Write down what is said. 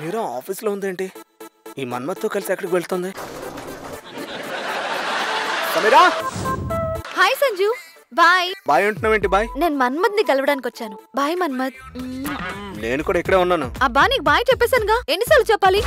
మీరు ఆఫీస్లో ఉందేంటి? ఈ మన్మత్తో కలిసి ఎక్కడికి వెళ్తుంది? Samira! Hi Sanju. Bye. Bye అంటున్నావేంటి bye? నేను మన్మత్ని కలవడానికి వచ్చాను. బాయ్ మన్మత్. నేను కూడా ఇక్కడే ఉన్నాను. అబ్బా నీకు బాయ్ చెప్పేశానుగా. ఎన్నిసార్లు చెప్పాలి?